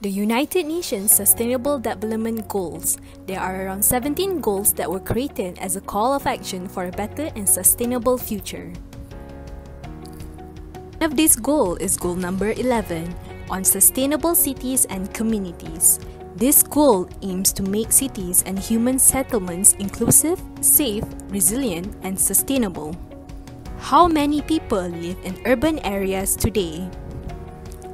The United Nations Sustainable Development Goals. There are around 17 goals that were created as a call of action for a better and sustainable future. One of these goals is goal number 11 on sustainable cities and communities. This goal aims to make cities and human settlements inclusive, safe, resilient, and sustainable. How many people live in urban areas today?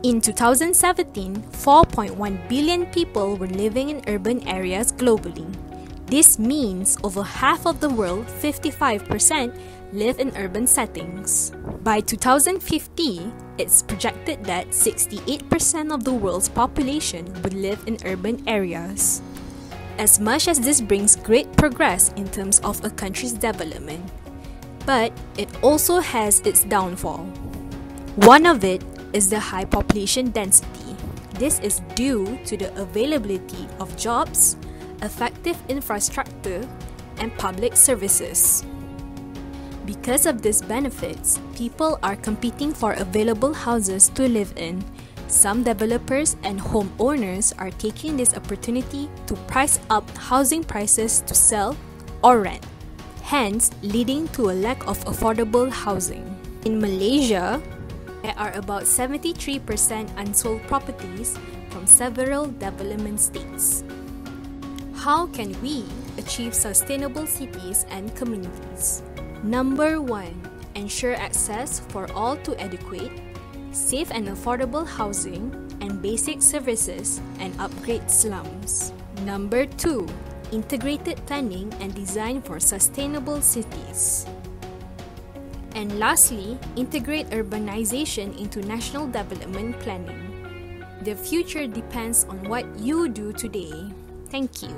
In 2017, 4.1 billion people were living in urban areas globally. This means over half of the world, 55%, live in urban settings. By 2050, it's projected that 68% of the world's population would live in urban areas. As much as this brings great progress in terms of a country's development, but it also has its downfall. One of it is the high population density. This is due to the availability of jobs, effective infrastructure, and public services. Because of these benefits, people are competing for available houses to live in. Some developers and homeowners are taking this opportunity to price up housing prices to sell or rent, hence leading to a lack of affordable housing. In Malaysia, there are about 73% unsold properties from several development states. How can we achieve sustainable cities and communities? Number 1. Ensure access for all to adequate, safe and affordable housing and basic services and upgrade slums. Number 2. Integrated planning and design for sustainable cities. And lastly, integrate urbanization into national development planning. The future depends on what you do today. Thank you.